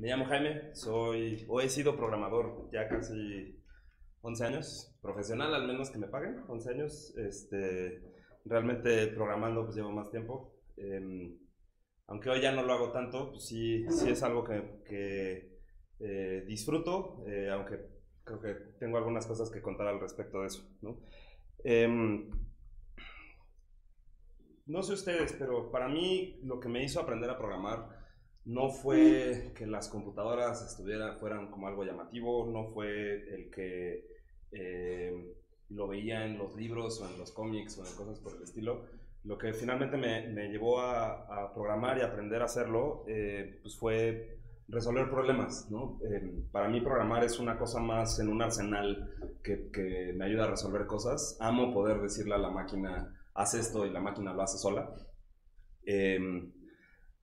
me llamo Jaime, soy o he sido programador ya casi 11 años, profesional al menos que me paguen, 11 años. Este, realmente programando pues llevo más tiempo. Em, aunque hoy ya no lo hago tanto, pues sí, sí es algo que, que eh, disfruto, eh, aunque creo que tengo algunas cosas que contar al respecto de eso. ¿no? Em, no sé ustedes, pero para mí lo que me hizo aprender a programar no fue que las computadoras estuvieran, fueran como algo llamativo, no fue el que eh, lo veía en los libros o en los cómics o en cosas por el estilo. Lo que finalmente me, me llevó a, programar y aprender a hacerlo, eh, pues fue resolver problemas, ¿no? Eh, para mí programar es una cosa más en un arsenal que, que, me ayuda a resolver cosas. Amo poder decirle a la máquina, haz esto y la máquina lo hace sola. Eh,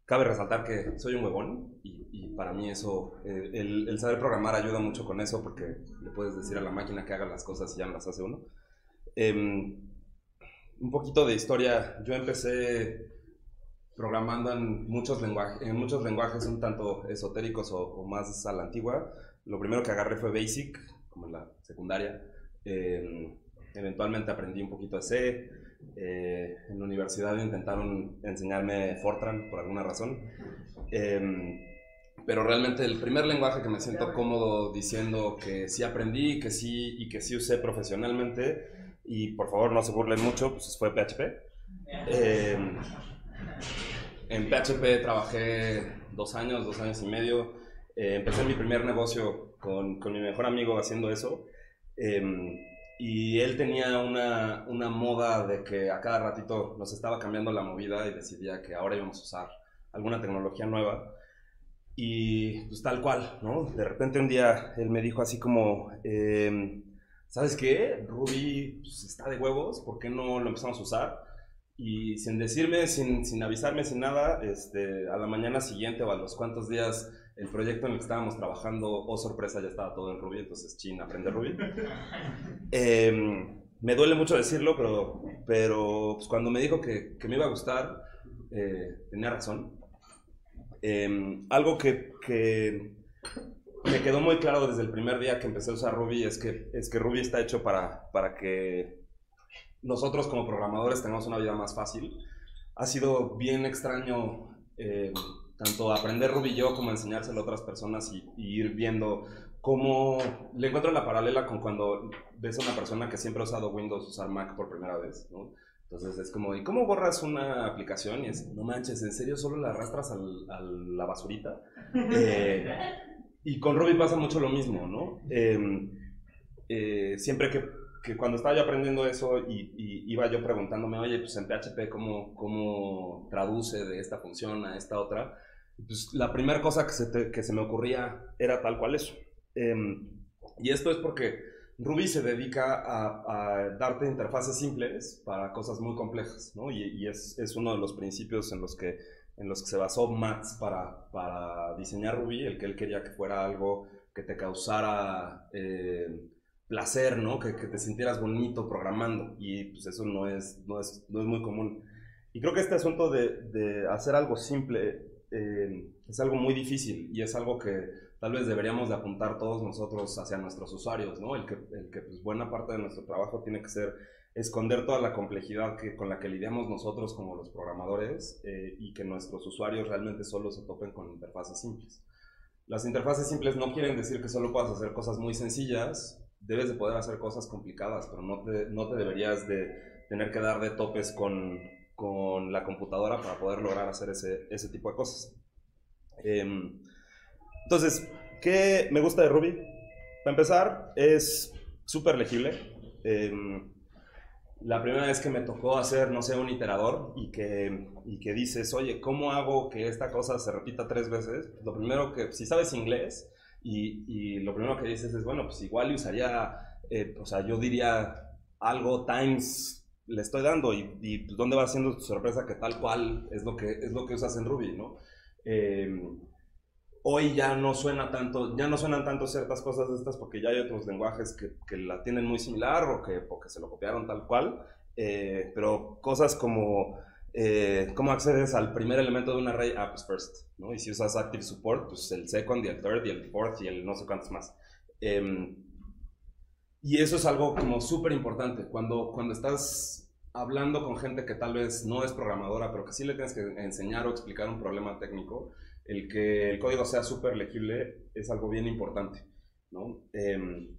cabe resaltar que soy un huevón y, y para mí eso, eh, el, el, saber programar ayuda mucho con eso porque le puedes decir a la máquina que haga las cosas y ya no las hace uno. Em, un poquito de historia, yo empecé programando en muchos, lenguajes, en muchos lenguajes un tanto esotéricos o, o, más a la antigua. Lo primero que agarré fue Basic, como en la secundaria. Eh, eventualmente aprendí un poquito de C. Eh, en la universidad intentaron enseñarme Fortran por alguna razón. Eh, pero realmente el primer lenguaje que me siento cómodo diciendo que sí aprendí que sí, y que sí usé profesionalmente, y por favor no se burlen mucho, pues fue PHP. Eh, en PHP trabajé dos años, dos años y medio. Eh, empecé mi primer negocio con, con, mi mejor amigo haciendo eso. Y él tenía una, una, moda de que a cada ratito nos estaba cambiando la movida y decidía que ahora íbamos a usar alguna tecnología nueva. Y pues tal cual, ¿no? De repente un día él me dijo así como, eh, ¿sabes qué? Ruby pues, está de huevos, ¿por qué no lo empezamos a usar? Y sin decirme, sin, sin avisarme, sin nada, este, a la mañana siguiente o a los cuantos días, el proyecto en el que estábamos trabajando, oh sorpresa, ya estaba todo en Ruby, entonces chin, aprende Ruby. Eh, me duele mucho decirlo, pero, pero pues, cuando me dijo que, que, me iba a gustar, eh, tenía razón. Eh, algo que, que, me quedó muy claro desde el primer día que empecé a usar Ruby es que, es que Ruby está hecho para, para que nosotros como programadores tengamos una vida más fácil. Ha sido bien extraño eh, tanto aprender Ruby yo como enseñárselo a otras personas y, y, ir viendo cómo le encuentro la paralela con cuando ves a una persona que siempre ha usado Windows usar Mac por primera vez, ¿no? Entonces es como, ¿y cómo borras una aplicación? Y es, no manches, ¿en serio solo la arrastras al, a la basurita? Eh, y con Ruby pasa mucho lo mismo, ¿no? Eh, eh, siempre que que cuando estaba yo aprendiendo eso y, y, iba yo preguntándome, oye, pues en PHP, ¿cómo, cómo traduce de esta función a esta otra? Pues la primera cosa que se, te, que se me ocurría era tal cual eso. Eh, y esto es porque Ruby se dedica a, a, darte interfaces simples para cosas muy complejas, ¿no? Y, y es, es, uno de los principios en los que, en los que se basó Max para, para diseñar Ruby, el que él quería que fuera algo que te causara... Eh, placer, ¿no? Que, que, te sintieras bonito programando y pues eso no es, no es, no es muy común. Y creo que este asunto de, de hacer algo simple eh, es algo muy difícil y es algo que tal vez deberíamos de apuntar todos nosotros hacia nuestros usuarios, ¿no? El que, el que pues, buena parte de nuestro trabajo tiene que ser esconder toda la complejidad que, con la que lidiamos nosotros como los programadores eh, y que nuestros usuarios realmente solo se topen con interfaces simples. Las interfaces simples no quieren decir que solo puedas hacer cosas muy sencillas, debes de poder hacer cosas complicadas, pero no te, no te deberías de tener que dar de topes con, con la computadora para poder lograr hacer ese, ese tipo de cosas. Eh, entonces, ¿qué me gusta de Ruby? Para empezar, es súper legible. Eh, la primera vez que me tocó hacer, no sé, un iterador y que, y que dices, oye, ¿cómo hago que esta cosa se repita tres veces? Lo primero que, si sabes inglés, y, y, lo primero que dices es, bueno, pues igual usaría, eh, o sea, yo diría algo times le estoy dando y, y pues, dónde va siendo tu sorpresa que tal cual es lo que, es lo que usas en Ruby, ¿no? Eh, hoy ya no suena tanto, ya no suenan tanto ciertas cosas de estas porque ya hay otros lenguajes que, que la tienen muy similar o que, o que se lo copiaron tal cual, eh, pero cosas como eh, ¿cómo accedes al primer elemento de un array? Ah, pues first, ¿no? Y si usas active support, pues el second y el third y el fourth y el no sé cuántos más. Em, y eso es algo como súper importante. Cuando, cuando estás hablando con gente que tal vez no es programadora, pero que sí le tienes que enseñar o explicar un problema técnico, el que el código sea súper legible es algo bien importante, ¿no? Em,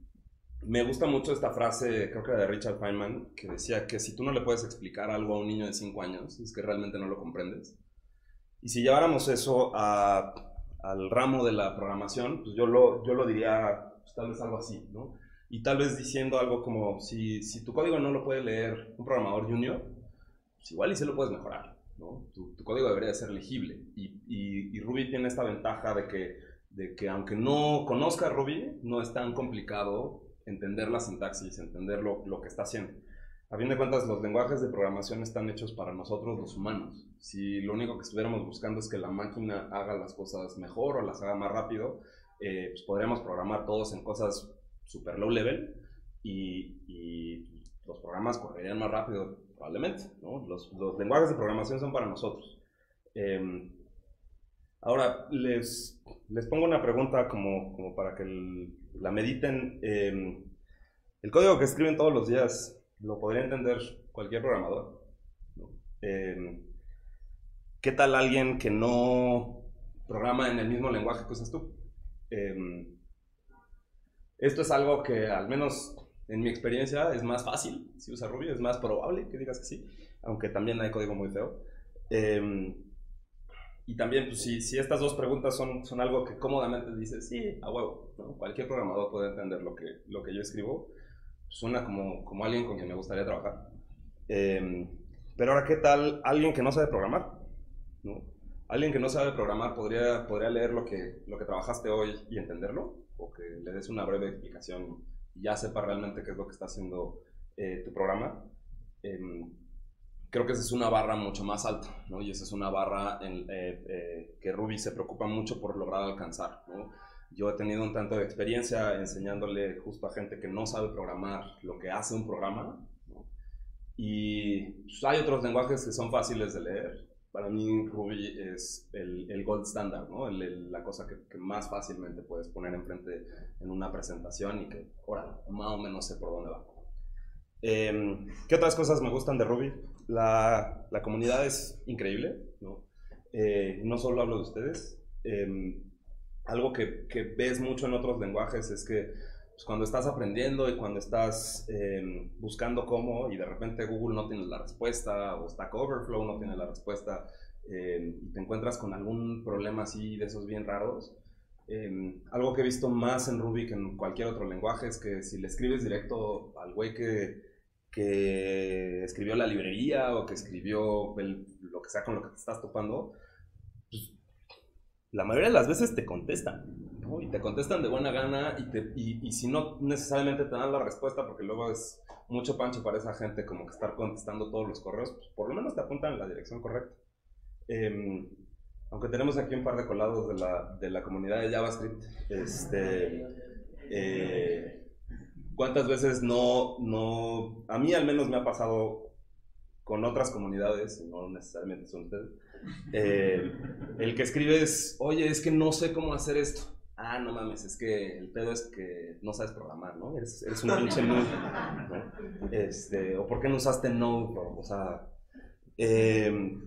me gusta mucho esta frase, creo que de Richard Feynman, que decía que si tú no le puedes explicar algo a un niño de 5 años, es que realmente no lo comprendes. Y si lleváramos eso al ramo de la programación, pues yo lo, yo lo diría pues, tal vez algo así, ¿no? Y tal vez diciendo algo como, si, si tu código no lo puede leer un programador junior, pues igual y se lo puedes mejorar, ¿no? Tu, tu código debería de ser legible. Y, y, y Ruby tiene esta ventaja de que, de que aunque no conozca Ruby, no es tan complicado entender la sintaxis, entender lo, lo, que está haciendo. A fin de cuentas, los lenguajes de programación están hechos para nosotros los humanos. Si lo único que estuviéramos buscando es que la máquina haga las cosas mejor o las haga más rápido, eh, pues podríamos programar todos en cosas super low level y, los programas correrían más rápido probablemente. Los, lenguajes de programación son para nosotros. Eh, ahora, les, les pongo una pregunta como, como para que la mediten. Eh, el código que escriben todos los días lo podría entender cualquier programador. ¿no? Eh, ¿Qué tal alguien que no programa en el mismo lenguaje que usas tú? Esto es algo que al menos en mi experiencia es más fácil si usa Ruby, es más probable que digas que sí, aunque también hay código muy feo. Eh, y también, pues, si, si, estas dos preguntas son, son algo que cómodamente dices, sí, a huevo, cualquier programador puede entender lo que, lo que yo escribo, suena como, como alguien con quien me gustaría trabajar. Eh, pero ahora, ¿qué tal alguien que no sabe programar? Alguien que no sabe programar podría, podría leer lo que, lo que trabajaste hoy y entenderlo, o que le des una breve explicación y ya sepa realmente qué es lo que está haciendo eh, tu programa. Eh, creo que esa es una barra mucho más alta, ¿no? Y esa es una barra en, eh, eh, que Ruby se preocupa mucho por lograr alcanzar, ¿no? Yo he tenido un tanto de experiencia enseñándole justo a gente que no sabe programar lo que hace un programa, ¿no? Y pues, hay otros lenguajes que son fáciles de leer. Para mí Ruby es el, el gold standard, ¿no? El, el, la cosa que, que, más fácilmente puedes poner enfrente en una presentación y que, ahora, más o menos sé por dónde va. Eh, ¿Qué otras cosas me gustan de Ruby? La, la comunidad es increíble, ¿no? Eh, no solo hablo de ustedes. Eh, algo que, que, ves mucho en otros lenguajes es que pues, cuando estás aprendiendo y cuando estás eh, buscando cómo y de repente Google no tiene la respuesta o Stack Overflow no tiene la respuesta y te encuentras con algún problema así de esos bien raros, eh, algo que he visto más en Ruby que en cualquier otro lenguaje es que si le escribes directo al güey que, que, escribió la librería o que escribió lo que sea con lo que te estás topando, la mayoría de las veces te contestan. Y te contestan de buena gana y, y, si no necesariamente te dan la respuesta, porque luego es mucho pancho para esa gente como que estar contestando todos los correos, pues por lo menos te apuntan en la dirección correcta. Eh, aunque tenemos aquí un par de colados de la, de la comunidad de JavaScript, este, eh, ¿cuántas veces no, no, a mí al menos me ha pasado con otras comunidades, no necesariamente son ustedes, eh, el que escribes, oye, es que no sé cómo hacer esto. Ah, no mames, es que el pedo es que no sabes programar, ¿no? Eres, un pinche noob, ¿no? Este, o ¿por qué no usaste Node? O sea, eh,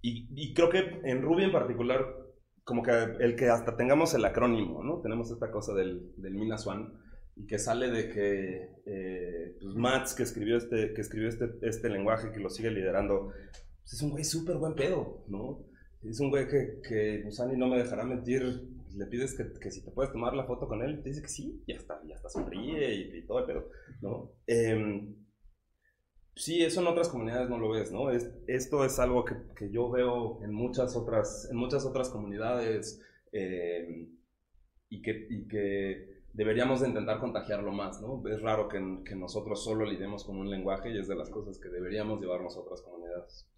y, creo que en Ruby en particular, como que el que hasta tengamos el acrónimo, ¿no? Tenemos esta cosa del, del Minas One y que sale de que eh, pues Mats, que escribió, este, que escribió este, este lenguaje, que lo sigue liderando, pues es un güey súper buen pedo, ¿no? Es un güey que, que Usani no me dejará mentir, le pides que, que, si te puedes tomar la foto con él, te dice que sí, ya está, ya está, sonríe y, y todo el pedo, ¿no? Eh, Sí, eso en otras comunidades no lo ves, ¿no? Es, esto es algo que, que, yo veo en muchas otras, en muchas otras comunidades eh, y, que, y, que, deberíamos de intentar contagiarlo más, ¿no? Es raro que, que, nosotros solo lidemos con un lenguaje y es de las cosas que deberíamos llevarnos a otras comunidades.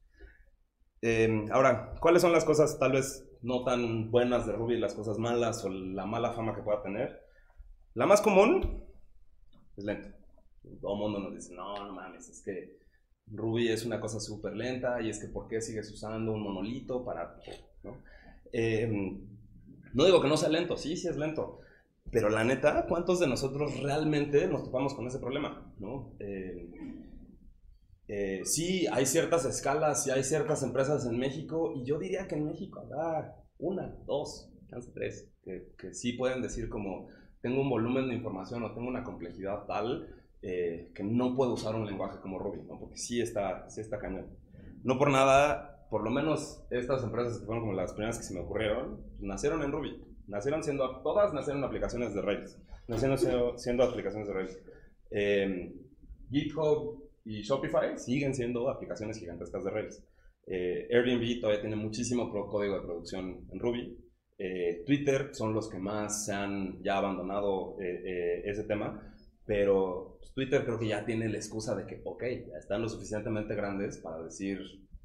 Eh, ahora, ¿cuáles son las cosas tal vez no tan buenas de Ruby, las cosas malas o la mala fama que pueda tener? La más común es lento todo el mundo nos dice, no, no mames, es que Ruby es una cosa súper lenta y es que ¿por qué sigues usando un monolito para...? ¿no? Em, no digo que no sea lento, sí, sí es lento, pero la neta, ¿cuántos de nosotros realmente nos topamos con ese problema? ¿no? Eh, eh, sí, hay ciertas escalas y hay ciertas empresas en México, y yo diría que en México habrá una, dos, chance tres, que, que sí pueden decir como, tengo un volumen de información o tengo una complejidad tal eh, que no puedo usar un lenguaje como Ruby, ¿no? porque sí está, sí está cañón. No por nada, por lo menos estas empresas que fueron como las primeras que se me ocurrieron, nacieron en Ruby. Nacieron siendo, todas nacieron aplicaciones de Rails. Nacieron siendo, siendo aplicaciones de Rails. Eh, GitHub y Shopify siguen siendo aplicaciones gigantescas de Rails. Eh, Airbnb todavía tiene muchísimo código de producción en Ruby. Eh, Twitter son los que más se han ya abandonado eh, ese tema, pero pues, Twitter creo que ya tiene la excusa de que, ok, ya están lo suficientemente grandes para decir,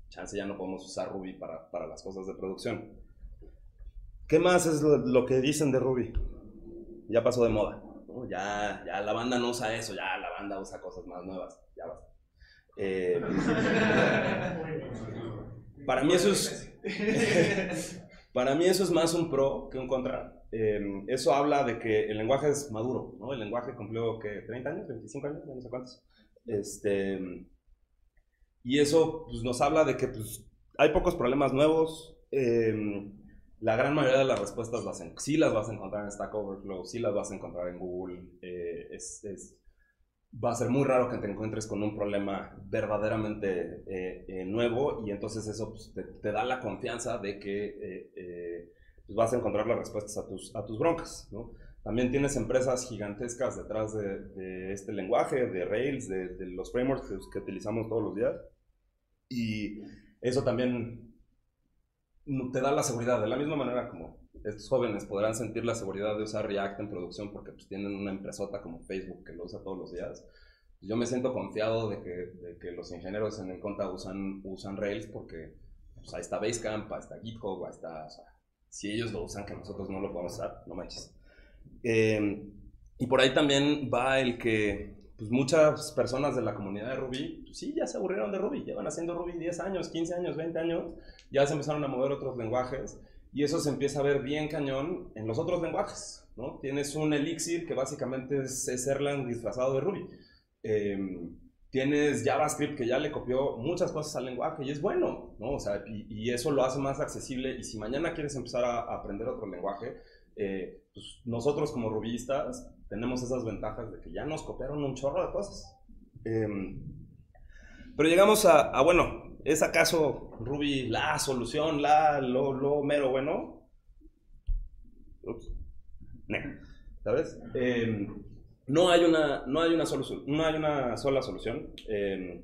chance ya no podemos usar Ruby para, para las cosas de producción. ¿Qué más es lo, que dicen de Ruby? Ya pasó de moda. Ya, ya la banda no usa eso, ya la banda usa cosas más nuevas. Ya basta. Eh, para mí eso es para mí eso es más un pro que un contra. Em, eso habla de que el lenguaje es maduro, ¿no? El lenguaje cumplió que 30 años, 25 años, no sé cuántos. Este, y eso pues, nos habla de que pues, hay pocos problemas nuevos. Em, la gran mayoría de las respuestas las en, sí las vas a encontrar en Stack Overflow, sí las vas a encontrar en Google. Eh, es, es, va a ser muy raro que te encuentres con un problema verdaderamente eh, eh, nuevo y entonces eso pues, te, da la confianza de que pues, vas a encontrar las respuestas a tus, a tus broncas. ¿no? También tienes empresas gigantescas detrás de, este lenguaje, de Rails, de, los frameworks que, utilizamos todos los días. Y eso también te da la seguridad, de la misma manera como estos jóvenes podrán sentir la seguridad de usar React en producción porque pues, tienen una empresota como Facebook que lo usa todos los días. Yo me siento confiado de que, de que los ingenieros en el Conta usan, usan Rails porque pues, ahí está Basecamp, ahí está GitHub, ahí está... O sea, si ellos lo usan, que nosotros no lo podemos usar, no manches. Eh, y por ahí también va el que pues muchas personas de la comunidad de Ruby, pues sí, ya se aburrieron de Ruby, llevan haciendo Ruby 10 años, 15 años, 20 años, ya se empezaron a mover otros lenguajes y eso se empieza a ver bien cañón en los otros lenguajes, ¿no? Tienes un Elixir que básicamente es, Erlang disfrazado de Ruby. Em, tienes JavaScript que ya le copió muchas cosas al lenguaje y es bueno, ¿no? O sea, y, eso lo hace más accesible y si mañana quieres empezar a, aprender otro lenguaje, eh, pues nosotros como rubistas tenemos esas ventajas de que ya nos copiaron un chorro de cosas. Em, pero llegamos a, a, bueno, ¿Es acaso Ruby la solución, la, lo, mero bueno? Ups. ¿Sabes? Em, no, hay una, no, hay una solución, no hay una sola solución. Em,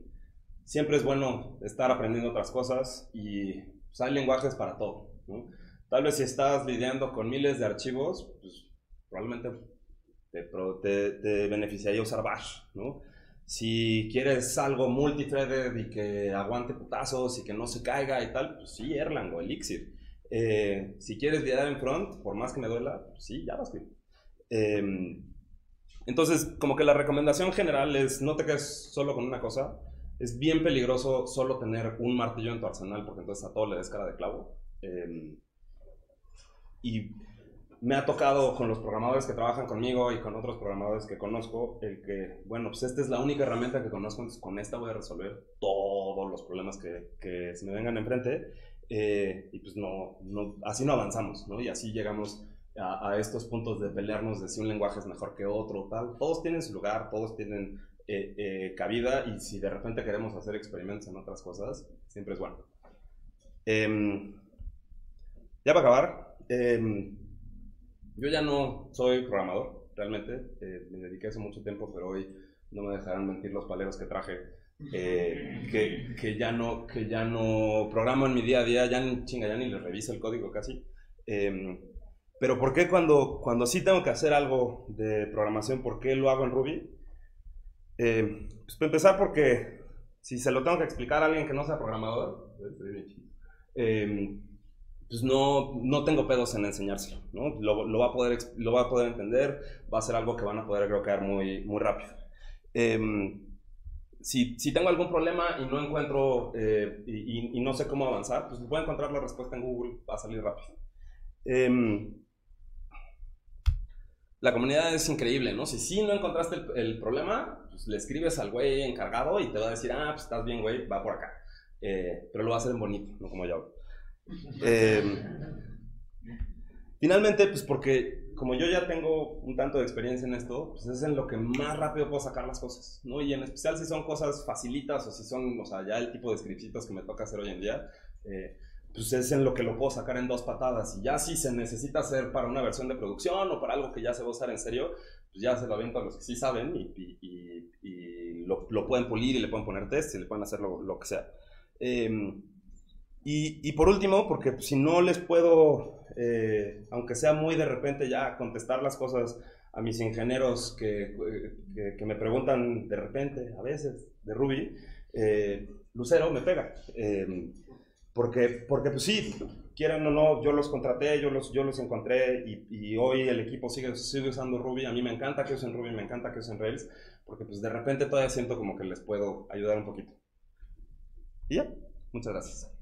siempre es bueno estar aprendiendo otras cosas y pues, hay lenguajes para todo. Tal vez si estás lidiando con miles de archivos, pues, probablemente te, te, te beneficiaría usar Bash. ¿no? Si quieres algo multithreaded y que aguante putazos y que no se caiga y tal, pues sí, Erlang o Elixir. Eh, si quieres lidiar en front, por más que me duela, pues sí, JavaScript. Eh, entonces, como que la recomendación general es no te quedes solo con una cosa. Es bien peligroso solo tener un martillo en tu arsenal porque entonces a todo le des cara de clavo. Eh, y me ha tocado con los programadores que trabajan conmigo y con otros programadores que conozco, el que, bueno, pues esta es la única herramienta que conozco, entonces con esta voy a resolver todos los problemas que, que se me vengan enfrente. Eh, y pues no, no, así no avanzamos, ¿no? Y así llegamos a, a, estos puntos de pelearnos de si un lenguaje es mejor que otro, tal. Todos tienen su lugar, todos tienen eh, eh, cabida y si de repente queremos hacer experimentos en otras cosas, siempre es bueno. Em, ya para acabar, em, yo ya no soy programador, realmente. Eh, me dediqué hace mucho tiempo, pero hoy no me dejarán mentir los paleros que traje. Eh, que, que, ya no, que ya no programo en mi día a día, ya ni, chinga, ya ni les reviso el código casi. Em, pero ¿por qué cuando, cuando sí tengo que hacer algo de programación, por qué lo hago en Ruby? Eh, pues para empezar porque si se lo tengo que explicar a alguien que no sea programador, eh, pues no, no tengo pedos en enseñárselo, ¿no? Lo, va a poder, lo va a poder entender, va a ser algo que van a poder creo muy, muy rápido. Eh, si, si, tengo algún problema y no encuentro eh, y, no sé cómo avanzar, pues voy a encontrar la respuesta en Google, va a salir rápido. Eh, la comunidad es increíble, ¿no? Si sí no encontraste el, problema, pues le escribes al güey encargado y te va a decir, ah, pues estás bien, güey, va por acá. Eh, pero lo va a hacer en bonito, no como yo. Eh, finalmente, pues porque como yo ya tengo un tanto de experiencia en esto, pues es en lo que más rápido puedo sacar las cosas, ¿no? Y en especial si son cosas facilitas o si son, o sea, ya el tipo de scriptitos que me toca hacer hoy en día, eh, pues es en lo que lo puedo sacar en dos patadas. Y ya si se necesita hacer para una versión de producción o para algo que ya se va a usar en serio, pues ya se lo aviento a los que sí saben y, lo, pueden pulir y le pueden poner test y le pueden hacer lo, que sea. Em, y, por último, porque si no les puedo, eh, aunque sea muy de repente ya contestar las cosas a mis ingenieros que, que, me preguntan de repente, a veces, de Ruby, eh, Lucero me pega. Em, porque, porque pues sí, quieran o no, yo los contraté, yo los, yo los encontré y, y, hoy el equipo sigue, sigue usando Ruby. A mí me encanta que usen Ruby, me encanta que usen Rails, porque pues de repente todavía siento como que les puedo ayudar un poquito. Y ya, muchas gracias.